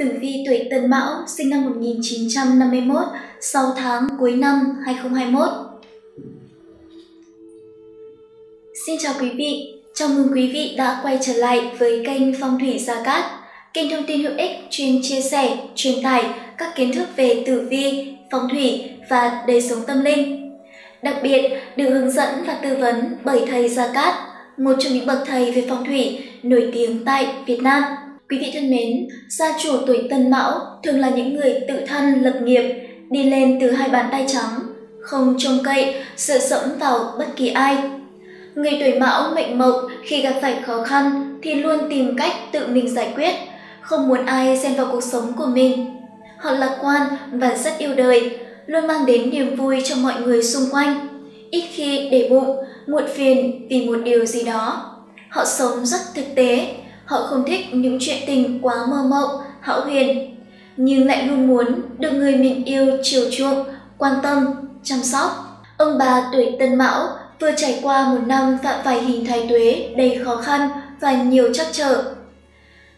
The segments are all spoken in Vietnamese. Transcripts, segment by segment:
Tử vi tuổi Tân Mão sinh năm 1951, 6 tháng cuối năm 2021. Xin chào quý vị, chào mừng quý vị đã quay trở lại với kênh Phong thủy Gia Cát, kênh thông tin hữu ích chuyên chia sẻ, truyền tải các kiến thức về tử vi, phong thủy và đời sống tâm linh. Đặc biệt được hướng dẫn và tư vấn bởi thầy Gia Cát, một trong những bậc thầy về phong thủy nổi tiếng tại Việt Nam. Quý vị thân mến, gia chủ tuổi Tân Mão thường là những người tự thân lập nghiệp, đi lên từ hai bàn tay trắng, không trông cậy, dựa dẫm vào bất kỳ ai. Người tuổi Mão mệnh mộc khi gặp phải khó khăn thì luôn tìm cách tự mình giải quyết, không muốn ai xen vào cuộc sống của mình. Họ lạc quan và rất yêu đời, luôn mang đến niềm vui cho mọi người xung quanh, ít khi để bụng, muộn phiền vì một điều gì đó. Họ sống rất thực tế, Họ không thích những chuyện tình quá mơ mộng, hão huyền, nhưng lại luôn muốn được người mình yêu chiều chuộng, quan tâm, chăm sóc. Ông bà tuổi Tân Mão vừa trải qua một năm phạm phải hình thái tuế đầy khó khăn và nhiều trắc trở.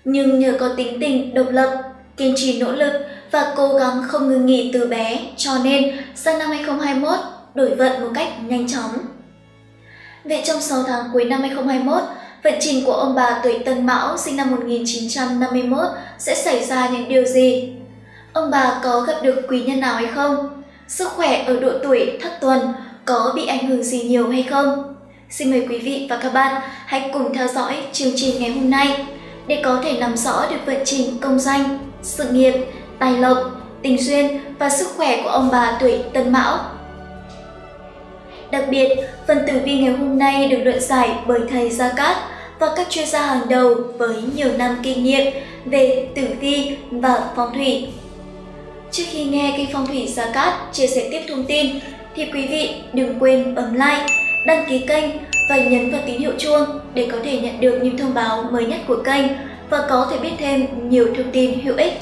Nhưng nhờ có tính tình độc lập, kiên trì nỗ lực và cố gắng không ngừng nghỉ từ bé, cho nên sang năm 2021 đổi vận một cách nhanh chóng. Vậy trong 6 tháng cuối năm 2021, Vận trình của ông bà tuổi Tân Mão sinh năm 1951 sẽ xảy ra những điều gì? Ông bà có gặp được quý nhân nào hay không? Sức khỏe ở độ tuổi thất tuần có bị ảnh hưởng gì nhiều hay không? Xin mời quý vị và các bạn hãy cùng theo dõi chương trình ngày hôm nay để có thể nắm rõ được vận trình công danh, sự nghiệp, tài lộc, tình duyên và sức khỏe của ông bà tuổi Tân Mão Đặc biệt, phần tử vi ngày hôm nay được luận giải bởi thầy Gia Cát và các chuyên gia hàng đầu với nhiều năm kinh nghiệm về tử vi và phong thủy. Trước khi nghe kênh Phong thủy Gia Cát chia sẻ tiếp thông tin, thì quý vị đừng quên bấm like, đăng ký kênh và nhấn vào tín hiệu chuông để có thể nhận được những thông báo mới nhất của kênh và có thể biết thêm nhiều thông tin hữu ích.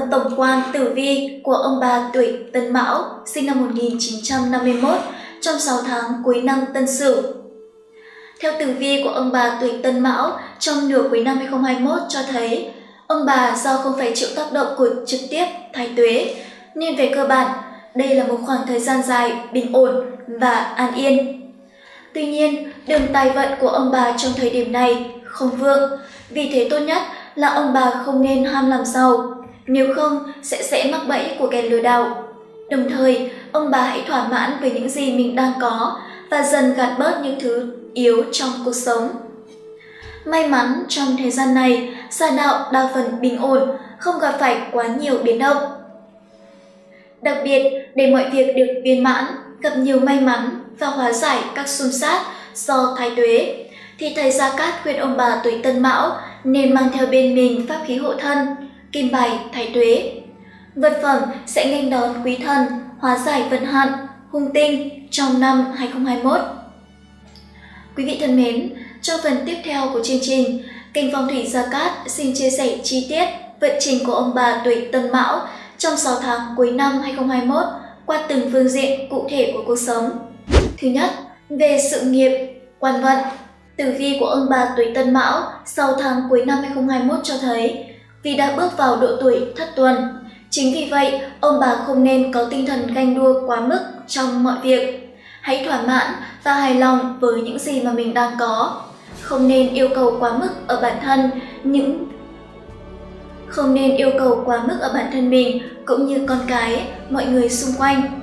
Phần tổng quan tử vi của ông bà tuổi Tân Mão sinh năm 1951 trong 6 tháng cuối năm Tân Sửu. Theo tử vi của ông bà tuổi Tân Mão trong nửa cuối năm 2021 cho thấy ông bà do không phải chịu tác động của trực tiếp thái tuế nên về cơ bản đây là một khoảng thời gian dài bình ổn và an yên. Tuy nhiên, đường tài vận của ông bà trong thời điểm này không vượng, vì thế tốt nhất là ông bà không nên ham làm giàu, nếu không sẽ dễ mắc bẫy của kẻ lừa đảo. Đồng thời, ông bà hãy thỏa mãn với những gì mình đang có và dần gạt bớt những thứ yếu trong cuộc sống. May mắn trong thời gian này, gia đạo đa phần bình ổn, không gặp phải quá nhiều biến động. Đặc biệt, để mọi việc được viên mãn, gặp nhiều may mắn và hóa giải các xung sát do thái tuế, thì thầy Gia Cát khuyên ông bà tuổi Tân Mão nên mang theo bên mình pháp khí hộ thân, kim bài, thái tuế. Vật phẩm sẽ nghênh đón quý thần, hóa giải vận hạn, hung tinh trong năm 2021. Quý vị thân mến, trong phần tiếp theo của chương trình, kênh Phong thủy Gia Cát xin chia sẻ chi tiết vận trình của ông bà tuổi Tân Mão trong 6 tháng cuối năm 2021 qua từng phương diện cụ thể của cuộc sống. Thứ nhất, về sự nghiệp, quan vận, Tử vi của ông bà tuổi Tân Mão sau tháng cuối năm 2021 cho thấy vì đã bước vào độ tuổi thất tuần. Chính vì vậy, ông bà không nên có tinh thần ganh đua quá mức trong mọi việc. Hãy thỏa mãn và hài lòng với những gì mà mình đang có. Không nên yêu cầu quá mức ở bản thân những không nên yêu cầu quá mức ở bản thân mình cũng như con cái, mọi người xung quanh.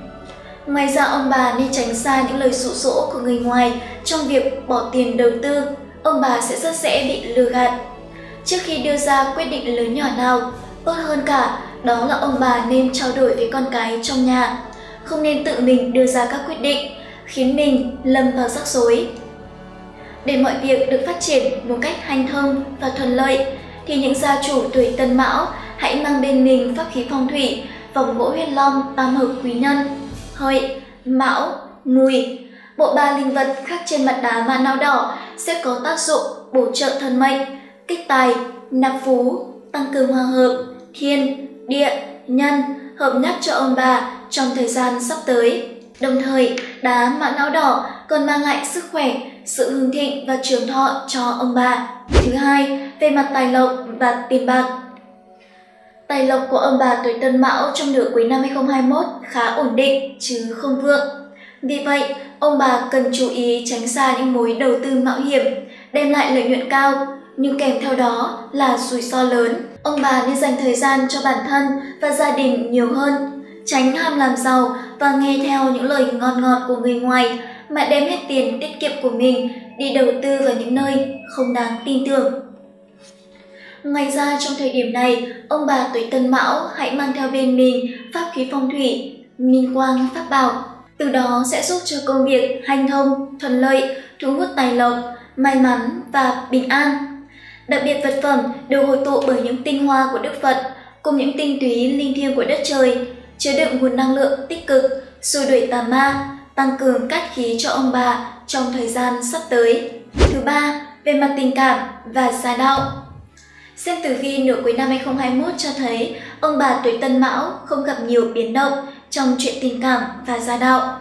Ngoài ra ông bà nên tránh xa những lời dụ dỗ của người ngoài trong việc bỏ tiền đầu tư, ông bà sẽ rất dễ bị lừa gạt. Trước khi đưa ra quyết định lớn nhỏ nào, tốt hơn cả đó là ông bà nên trao đổi với con cái trong nhà, không nên tự mình đưa ra các quyết định, khiến mình lâm vào rắc rối. Để mọi việc được phát triển một cách hanh thông và thuận lợi, thì những gia chủ tuổi Tân Mão hãy mang bên mình pháp khí phong thủy, vòng gỗ huyết long tam hợp quý nhân hợi, mão, mùi. Bộ ba linh vật khắc trên mặt đá mã não đỏ sẽ có tác dụng bổ trợ thân mệnh, kích tài, nạp phú, tăng cường hòa hợp, thiên, địa, nhân hợp nhất cho ông bà trong thời gian sắp tới. Đồng thời, đá mã não đỏ còn mang lại sức khỏe, sự hưng thịnh và trường thọ cho ông bà. Thứ hai, về mặt tài lộc và tiền bạc. Tài lộc của ông bà tuổi Tân Mão trong nửa cuối năm 2021 khá ổn định chứ không vượng. Vì vậy, ông bà cần chú ý tránh xa những mối đầu tư mạo hiểm, đem lại lợi nhuận cao, nhưng kèm theo đó là rủi ro lớn. Ông bà nên dành thời gian cho bản thân và gia đình nhiều hơn, tránh ham làm giàu và nghe theo những lời ngon ngọt của người ngoài mà đem hết tiền tiết kiệm của mình đi đầu tư vào những nơi không đáng tin tưởng. Ngoài ra trong thời điểm này, ông bà tuổi Tân Mão hãy mang theo bên mình pháp khí phong thủy, minh quang pháp bảo. Từ đó sẽ giúp cho công việc hành thông, thuận lợi, thu hút tài lộc, may mắn và bình an. Đặc biệt vật phẩm được hội tụ bởi những tinh hoa của Đức Phật cùng những tinh túy linh thiêng của đất trời, chứa đựng nguồn năng lượng tích cực, xua đuổi tà ma, tăng cường cát khí cho ông bà trong thời gian sắp tới. Thứ ba, về mặt tình cảm và gia đạo. Xem tử vi nửa cuối năm 2021 cho thấy ông bà tuổi Tân Mão không gặp nhiều biến động trong chuyện tình cảm và gia đạo.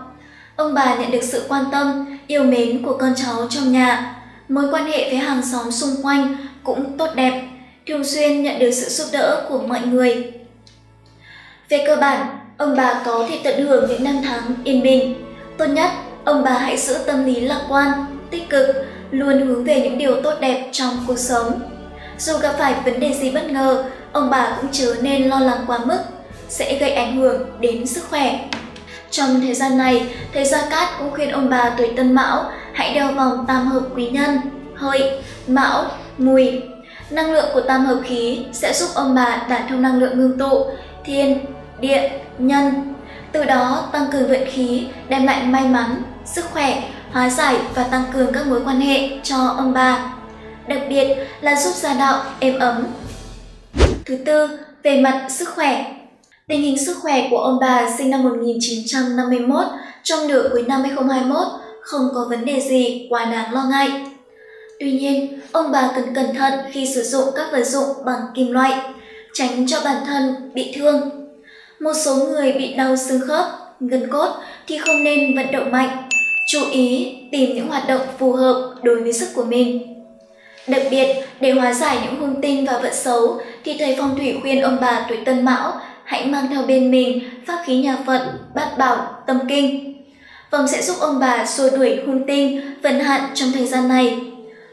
Ông bà nhận được sự quan tâm, yêu mến của con cháu trong nhà. Mối quan hệ với hàng xóm xung quanh cũng tốt đẹp, thường xuyên nhận được sự giúp đỡ của mọi người. Về cơ bản, ông bà có thể tận hưởng những năm tháng yên bình. Tốt nhất, ông bà hãy giữ tâm lý lạc quan, tích cực, luôn hướng về những điều tốt đẹp trong cuộc sống. Dù gặp phải vấn đề gì bất ngờ, ông bà cũng chớ nên lo lắng quá mức, sẽ gây ảnh hưởng đến sức khỏe. Trong thời gian này, thầy Gia Cát cũng khuyên ông bà tuổi Tân Mão hãy đeo vòng tam hợp quý nhân, hợi, mão, mùi. Năng lượng của tam hợp khí sẽ giúp ông bà đạt thông năng lượng ngưng tụ, thiên, địa, nhân. Từ đó tăng cường vận khí, đem lại may mắn, sức khỏe, hóa giải và tăng cường các mối quan hệ cho ông bà đặc biệt là giúp gia đạo êm ấm. Thứ tư, về mặt sức khỏe. Tình hình sức khỏe của ông bà sinh năm 1951 trong nửa cuối năm 2021 không có vấn đề gì quá đáng lo ngại. Tuy nhiên, ông bà cần cẩn thận khi sử dụng các vật dụng bằng kim loại, tránh cho bản thân bị thương. Một số người bị đau xương khớp, gân cốt thì không nên vận động mạnh. Chú ý tìm những hoạt động phù hợp đối với sức của mình. Đặc biệt, để hóa giải những hung tinh và vận xấu, thì thầy phong thủy khuyên ông bà tuổi Tân Mão hãy mang theo bên mình pháp khí nhà Phật, bát bảo, tâm kinh. Vòng sẽ giúp ông bà xua đuổi hung tinh, vận hạn trong thời gian này.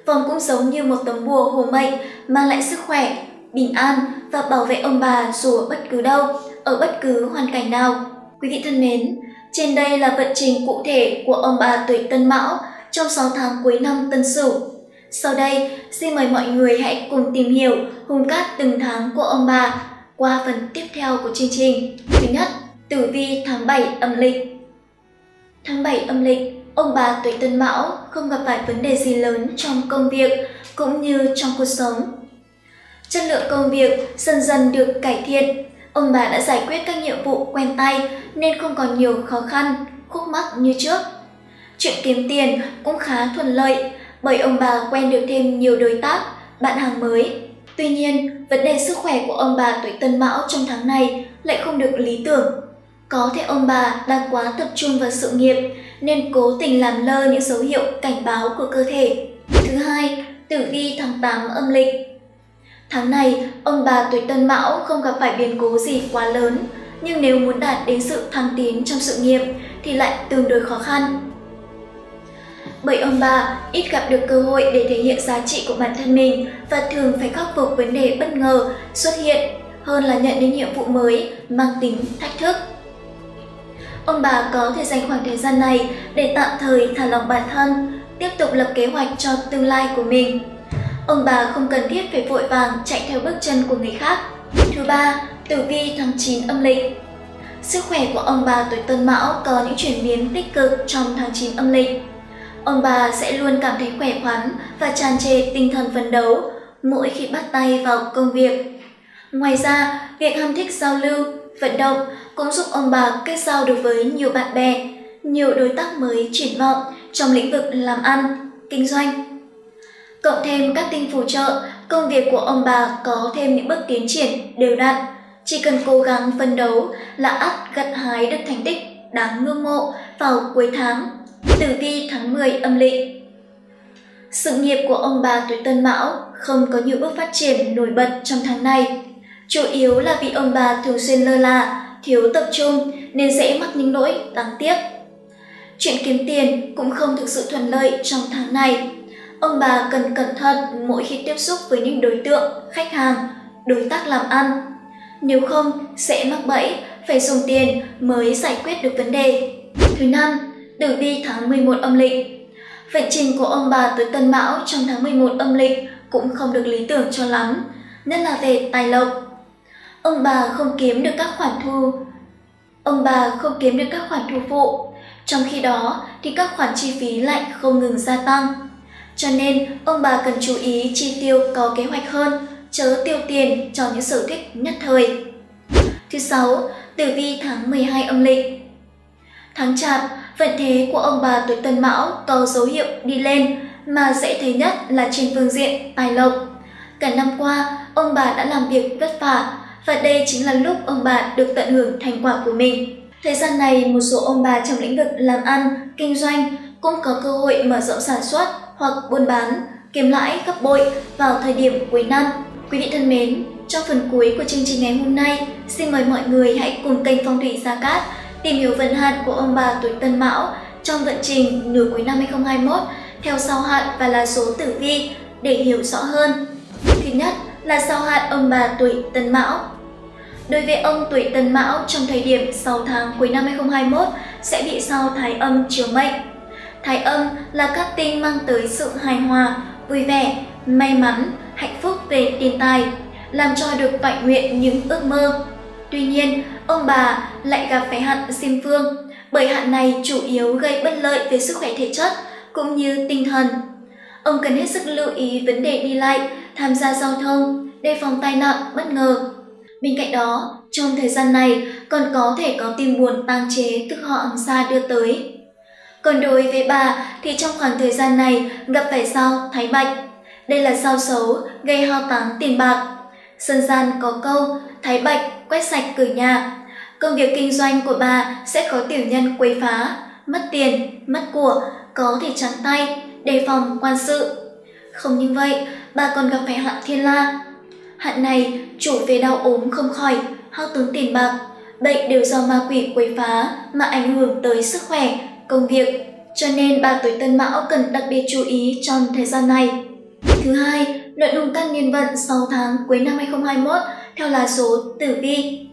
Vòng cũng giống như một tấm bùa hộ mệnh mang lại sức khỏe, bình an và bảo vệ ông bà dù ở bất cứ đâu, ở bất cứ hoàn cảnh nào. Quý vị thân mến, trên đây là vận trình cụ thể của ông bà tuổi Tân Mão trong 6 tháng cuối năm Tân Sửu sau đây, xin mời mọi người hãy cùng tìm hiểu hung cát từng tháng của ông bà qua phần tiếp theo của chương trình. Thứ nhất, tử vi tháng 7 âm lịch. Tháng 7 âm lịch, ông bà tuổi Tân Mão không gặp phải vấn đề gì lớn trong công việc cũng như trong cuộc sống. Chất lượng công việc dần dần được cải thiện, ông bà đã giải quyết các nhiệm vụ quen tay nên không còn nhiều khó khăn, khúc mắc như trước. Chuyện kiếm tiền cũng khá thuận lợi, bởi ông bà quen được thêm nhiều đối tác, bạn hàng mới. Tuy nhiên, vấn đề sức khỏe của ông bà tuổi Tân Mão trong tháng này lại không được lý tưởng. Có thể ông bà đang quá tập trung vào sự nghiệp nên cố tình làm lơ những dấu hiệu cảnh báo của cơ thể. Thứ hai, tử vi tháng 8 âm lịch. Tháng này, ông bà tuổi Tân Mão không gặp phải biến cố gì quá lớn, nhưng nếu muốn đạt đến sự thăng tiến trong sự nghiệp thì lại tương đối khó khăn bởi ông bà ít gặp được cơ hội để thể hiện giá trị của bản thân mình và thường phải khắc phục vấn đề bất ngờ xuất hiện hơn là nhận đến nhiệm vụ mới mang tính thách thức. Ông bà có thể dành khoảng thời gian này để tạm thời thả lỏng bản thân, tiếp tục lập kế hoạch cho tương lai của mình. Ông bà không cần thiết phải vội vàng chạy theo bước chân của người khác. Thứ ba, tử vi tháng 9 âm lịch. Sức khỏe của ông bà tuổi Tân Mão có những chuyển biến tích cực trong tháng 9 âm lịch ông bà sẽ luôn cảm thấy khỏe khoắn và tràn trề tinh thần phấn đấu mỗi khi bắt tay vào công việc. Ngoài ra, việc ham thích giao lưu, vận động cũng giúp ông bà kết giao được với nhiều bạn bè, nhiều đối tác mới triển vọng trong lĩnh vực làm ăn, kinh doanh. Cộng thêm các tinh phù trợ, công việc của ông bà có thêm những bước tiến triển đều đặn, chỉ cần cố gắng phân đấu là ắt gặt hái được thành tích đáng ngưỡng mộ vào cuối tháng, tử vi tháng 10 âm lịch. Sự nghiệp của ông bà tuổi Tân Mão không có nhiều bước phát triển nổi bật trong tháng này. Chủ yếu là vì ông bà thường xuyên lơ là, thiếu tập trung nên dễ mắc những lỗi đáng tiếc. Chuyện kiếm tiền cũng không thực sự thuận lợi trong tháng này. Ông bà cần cẩn thận mỗi khi tiếp xúc với những đối tượng, khách hàng, đối tác làm ăn. Nếu không, sẽ mắc bẫy, phải dùng tiền mới giải quyết được vấn đề. Thứ năm, tử vi tháng 11 âm lịch. Vận trình của ông bà tới Tân Mão trong tháng 11 âm lịch cũng không được lý tưởng cho lắm, nhất là về tài lộc. Ông bà không kiếm được các khoản thu Ông bà không kiếm được các khoản thu phụ, trong khi đó thì các khoản chi phí lại không ngừng gia tăng. Cho nên, ông bà cần chú ý chi tiêu có kế hoạch hơn, chớ tiêu tiền cho những sở thích nhất thời. Thứ sáu, tử vi tháng 12 âm lịch. Tháng chạp, vận thế của ông bà tuổi Tân Mão có dấu hiệu đi lên mà dễ thấy nhất là trên phương diện tài lộc. Cả năm qua, ông bà đã làm việc vất vả và đây chính là lúc ông bà được tận hưởng thành quả của mình. Thời gian này, một số ông bà trong lĩnh vực làm ăn, kinh doanh cũng có cơ hội mở rộng sản xuất hoặc buôn bán, kiếm lãi gấp bội vào thời điểm cuối năm. Quý vị thân mến, trong phần cuối của chương trình ngày hôm nay, xin mời mọi người hãy cùng kênh Phong thủy Gia Cát tìm hiểu vận hạn của ông bà tuổi Tân Mão trong vận trình nửa cuối năm 2021 theo sao hạn và là số tử vi để hiểu rõ hơn. Thứ nhất là sao hạn ông bà tuổi Tân Mão. Đối với ông tuổi Tân Mão trong thời điểm 6 tháng cuối năm 2021 sẽ bị sao thái âm chiếu mệnh. Thái âm là các tinh mang tới sự hài hòa, vui vẻ, may mắn, hạnh phúc về tiền tài, làm cho được toại nguyện những ước mơ. Tuy nhiên, ông bà lại gặp phải hạn sim phương, bởi hạn này chủ yếu gây bất lợi về sức khỏe thể chất cũng như tinh thần. Ông cần hết sức lưu ý vấn đề đi lại, tham gia giao thông, đề phòng tai nạn bất ngờ. Bên cạnh đó, trong thời gian này còn có thể có tim buồn tang chế từ họ hàng xa đưa tới. Còn đối với bà thì trong khoảng thời gian này gặp phải sao thái bạch. Đây là sao xấu, gây hao tán tiền bạc. Dân gian có câu, thái bạch, quét sạch cửa nhà. Công việc kinh doanh của bà sẽ có tiểu nhân quấy phá, mất tiền, mất của, có thể trắng tay, đề phòng quan sự. Không như vậy, bà còn gặp phải hạn thiên la. Hạn này chủ về đau ốm không khỏi, hao tốn tiền bạc. Bệnh đều do ma quỷ quấy phá mà ảnh hưởng tới sức khỏe, công việc. Cho nên bà tuổi Tân Mão cần đặc biệt chú ý trong thời gian này. Thứ hai, nội dung căn niên vận 6 tháng cuối năm 2021 theo là số tử vi.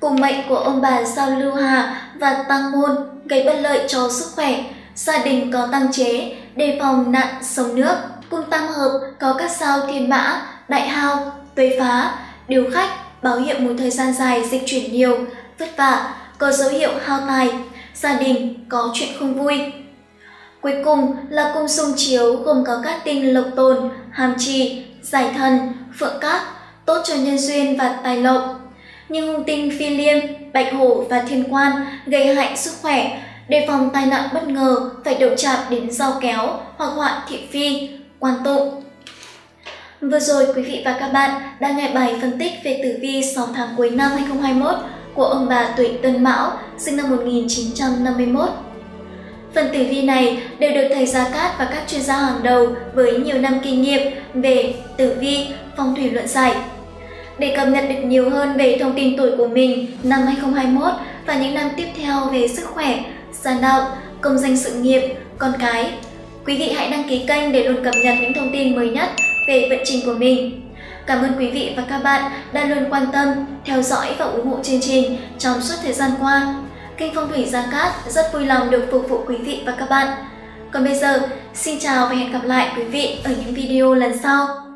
Cùng mệnh của ông bà Sao Lưu Hà và Tăng Môn gây bất lợi cho sức khỏe, gia đình có tăng chế, đề phòng nạn sông nước. Cung tam hợp có các sao thiên mã, đại hao, tuế phá, điều khách, báo hiệu một thời gian dài dịch chuyển nhiều, vất vả, có dấu hiệu hao tài, gia đình có chuyện không vui. Cuối cùng là cung xung chiếu gồm có các tinh lộc tồn, hàm trì, giải thần, phượng cát, tốt cho nhân duyên và tài lộc. Nhưng hung tinh phi liêm, bạch hổ và thiên quan gây hại sức khỏe, đề phòng tai nạn bất ngờ phải đậu chạm đến rau kéo hoặc họa thị phi, quan tụng. Vừa rồi quý vị và các bạn đã nghe bài phân tích về tử vi 6 tháng cuối năm 2021 của ông bà tuổi Tân Mão, sinh năm 1951. Phần tử vi này đều được thầy Gia Cát và các chuyên gia hàng đầu với nhiều năm kinh nghiệm về tử vi, phong thủy luận giải. Để cập nhật được nhiều hơn về thông tin tuổi của mình năm 2021 và những năm tiếp theo về sức khỏe, gia đạo, công danh sự nghiệp, con cái, quý vị hãy đăng ký kênh để luôn cập nhật những thông tin mới nhất về vận trình của mình. Cảm ơn quý vị và các bạn đã luôn quan tâm, theo dõi và ủng hộ chương trình trong suốt thời gian qua. Kênh Phong thủy Gia Cát rất vui lòng được phục vụ quý vị và các bạn. Còn bây giờ, xin chào và hẹn gặp lại quý vị ở những video lần sau.